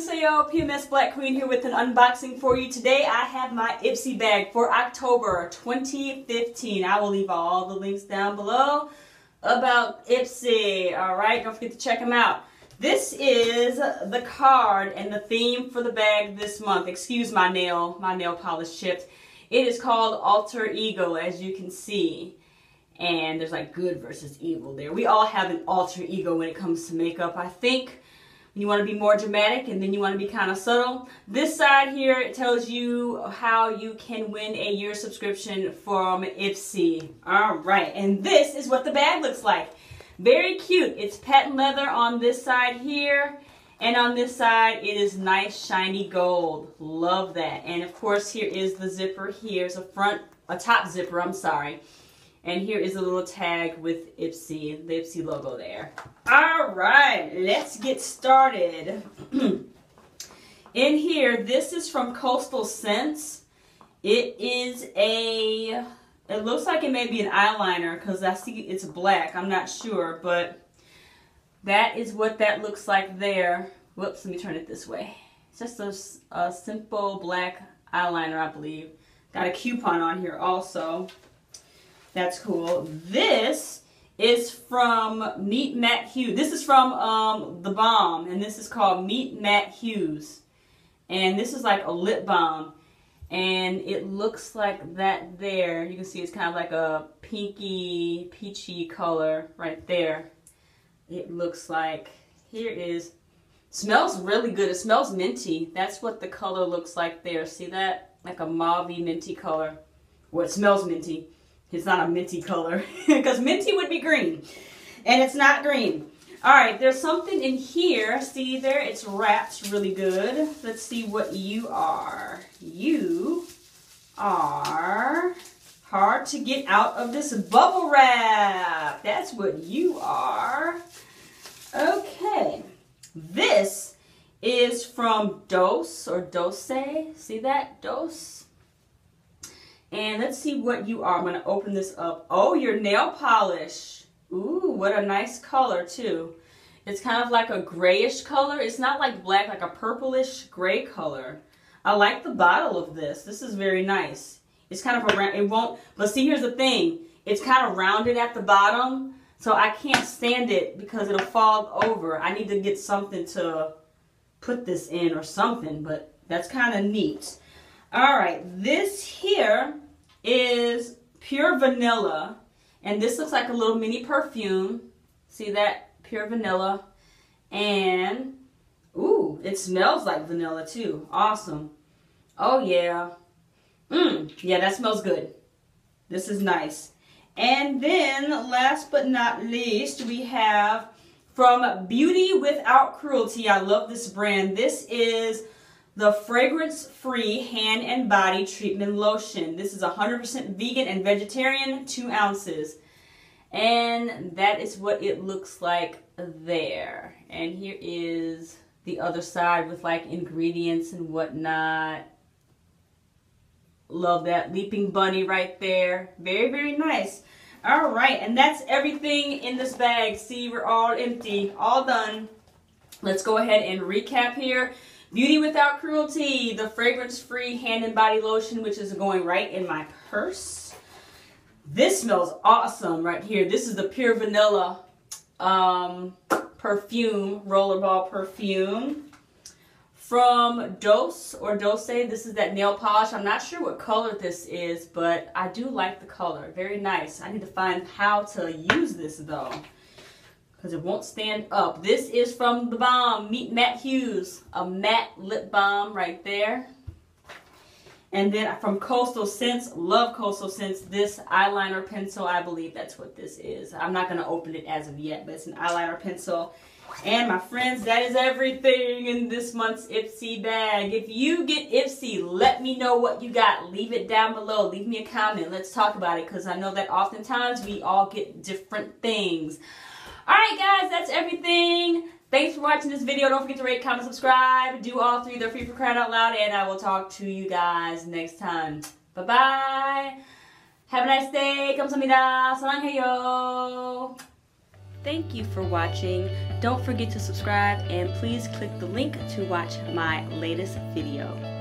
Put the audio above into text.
Annyeonghaseyo, PMS Black Queen here with an unboxing for you. Today I have my Ipsy bag for October 2015. I will leave all the links down below about Ipsy. Alright, don't forget to check them out. This is the card and the theme for the bag this month. Excuse my nail, my nail polish chipped. It is called Alter Ego, as you can see. And there's like good versus evil there. We all have an alter ego when it comes to makeup, I think you want to be more dramatic and then you want to be kind of subtle. This side here tells you how you can win a year subscription from Ipsy. All right, and this is what the bag looks like. Very cute. It's patent leather on this side here. And on this side, it is nice shiny gold. Love that. And of course, here is the zipper. Here's a front, a top zipper, I'm sorry. And here is a little tag with Ipsy, the Ipsy logo there. All right, let's get started. In here, this is from Coastal Scents. It is a, it looks like it may be an eyeliner because I see it's black. I'm not sure, but that is what that looks like there. Whoops, let me turn it this way. It's just a, a simple black eyeliner, I believe. Got a coupon on here also. That's cool. This is from Meet Matt Hughes. This is from um, The Balm, and this is called Meet Matt Hughes. And this is like a lip balm. And it looks like that there. You can see it's kind of like a pinky, peachy color right there. It looks like, here is, smells really good. It smells minty. That's what the color looks like there. See that? Like a mauve minty color. Well, it smells minty. It's not a minty color because minty would be green and it's not green. All right, there's something in here. See there? It's wrapped really good. Let's see what you are. You are hard to get out of this bubble wrap. That's what you are. Okay. This is from Dose or Dose. See that? Dose. And let's see what you are. I'm going to open this up. Oh, your nail polish. Ooh, what a nice color too. It's kind of like a grayish color. It's not like black, like a purplish gray color. I like the bottle of this. This is very nice. It's kind of around, it won't, but see here's the thing. It's kind of rounded at the bottom, so I can't stand it because it'll fall over. I need to get something to put this in or something, but that's kind of neat. All right, this here is pure vanilla. And this looks like a little mini perfume. See that? Pure vanilla. And, ooh, it smells like vanilla too. Awesome. Oh, yeah. Mmm, yeah, that smells good. This is nice. And then, last but not least, we have from Beauty Without Cruelty. I love this brand. This is the fragrance-free hand and body treatment lotion. This is 100% vegan and vegetarian, two ounces. And that is what it looks like there. And here is the other side with like ingredients and whatnot. Love that leaping bunny right there. Very, very nice. All right, and that's everything in this bag. See, we're all empty, all done. Let's go ahead and recap here. Beauty Without Cruelty, the fragrance-free hand and body lotion, which is going right in my purse. This smells awesome right here. This is the Pure Vanilla um, perfume, rollerball perfume. From Dose or Dose, this is that nail polish. I'm not sure what color this is, but I do like the color. Very nice. I need to find how to use this though because it won't stand up. This is from the Balm, Meet Matte Hughes, a matte lip balm right there. And then from Coastal Scents, love Coastal Scents, this eyeliner pencil, I believe that's what this is. I'm not going to open it as of yet, but it's an eyeliner pencil. And my friends, that is everything in this month's Ipsy bag. If you get Ipsy, let me know what you got. Leave it down below. Leave me a comment. Let's talk about it because I know that oftentimes we all get different things. Alright guys, that's everything. Thanks for watching this video. Don't forget to rate, comment, subscribe. Do all three. They're free for crying out loud. And I will talk to you guys next time. Bye-bye. Have a nice day. Kamsahamnida. Salang. Thank you for watching. Don't forget to subscribe and please click the link to watch my latest video.